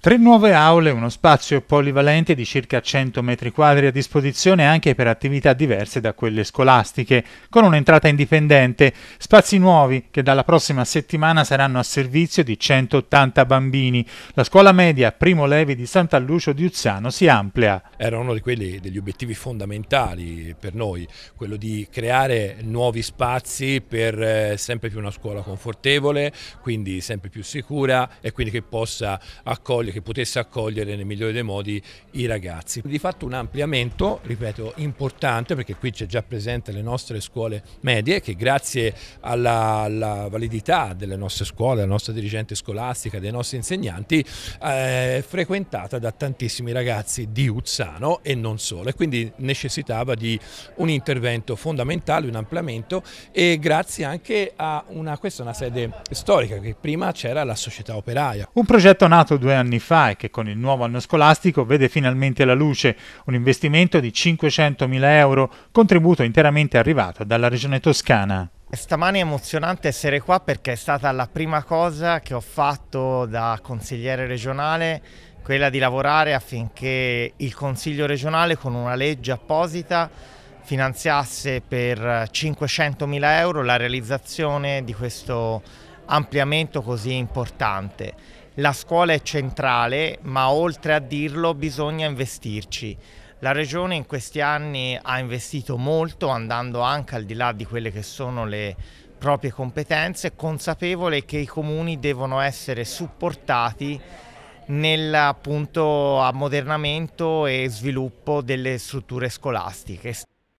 Tre nuove aule, uno spazio polivalente di circa 100 metri quadri a disposizione anche per attività diverse da quelle scolastiche, con un'entrata indipendente, spazi nuovi che dalla prossima settimana saranno a servizio di 180 bambini. La scuola media Primo Levi di Santa Lucio di Uzzano si amplia. Era uno degli obiettivi fondamentali per noi, quello di creare nuovi spazi per eh, sempre più una scuola confortevole, quindi sempre più sicura e quindi che possa accogliere che potesse accogliere nel migliore dei modi i ragazzi. Di fatto un ampliamento, ripeto, importante perché qui c'è già presente le nostre scuole medie che grazie alla, alla validità delle nostre scuole, della nostra dirigente scolastica, dei nostri insegnanti, è eh, frequentata da tantissimi ragazzi di Uzzano e non solo e quindi necessitava di un intervento fondamentale, un ampliamento e grazie anche a una, questa è una sede storica che prima c'era la società operaia. Un progetto nato due anni anni fa e che con il nuovo anno scolastico vede finalmente la luce un investimento di 500.000 euro, contributo interamente arrivato dalla Regione Toscana. Stamani è emozionante essere qua perché è stata la prima cosa che ho fatto da consigliere regionale, quella di lavorare affinché il Consiglio regionale con una legge apposita finanziasse per 500.000 euro la realizzazione di questo ampliamento così importante. La scuola è centrale, ma oltre a dirlo bisogna investirci. La Regione in questi anni ha investito molto, andando anche al di là di quelle che sono le proprie competenze, consapevole che i comuni devono essere supportati nell'ammodernamento e sviluppo delle strutture scolastiche.